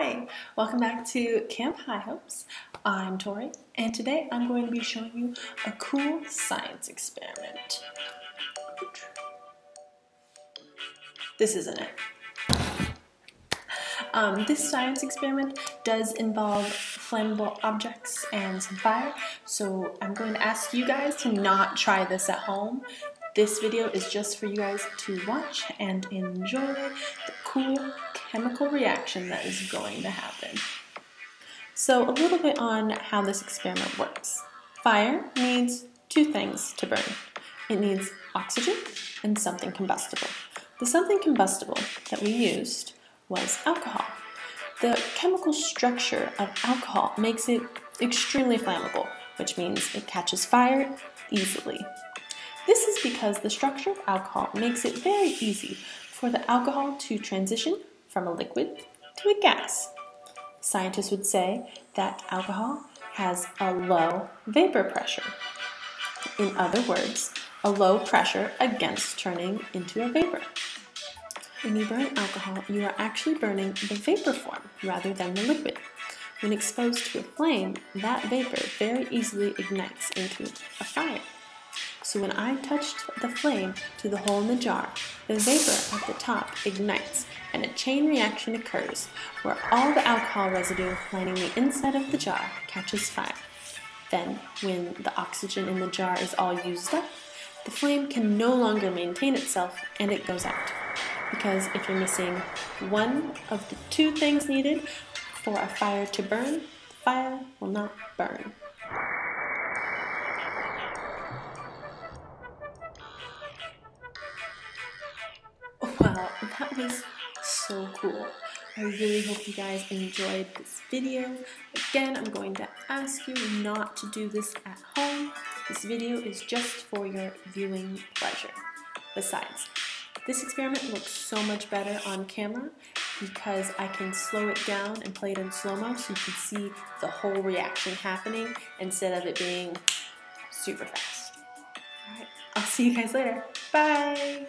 Hi, welcome back to Camp High Hopes. I'm Tori, and today I'm going to be showing you a cool science experiment. This isn't it. Um, this science experiment does involve flammable objects and some fire, so I'm going to ask you guys to not try this at home. This video is just for you guys to watch and enjoy the cool chemical reaction that is going to happen. So a little bit on how this experiment works. Fire needs two things to burn. It needs oxygen and something combustible. The something combustible that we used was alcohol. The chemical structure of alcohol makes it extremely flammable, which means it catches fire easily. This is because the structure of alcohol makes it very easy for the alcohol to transition from a liquid to a gas. Scientists would say that alcohol has a low vapor pressure. In other words, a low pressure against turning into a vapor. When you burn alcohol, you are actually burning the vapor form rather than the liquid. When exposed to a flame, that vapor very easily ignites into a fire. So when I touched the flame to the hole in the jar, the vapor at the top ignites and a chain reaction occurs where all the alcohol residue lining the inside of the jar catches fire. Then, when the oxygen in the jar is all used up, the flame can no longer maintain itself and it goes out because if you're missing one of the two things needed for a fire to burn, the fire will not burn. Wow, that was so cool. I really hope you guys enjoyed this video. Again, I'm going to ask you not to do this at home. This video is just for your viewing pleasure. Besides, this experiment looks so much better on camera because I can slow it down and play it in slow-mo so you can see the whole reaction happening instead of it being super fast. Alright, I'll see you guys later. Bye!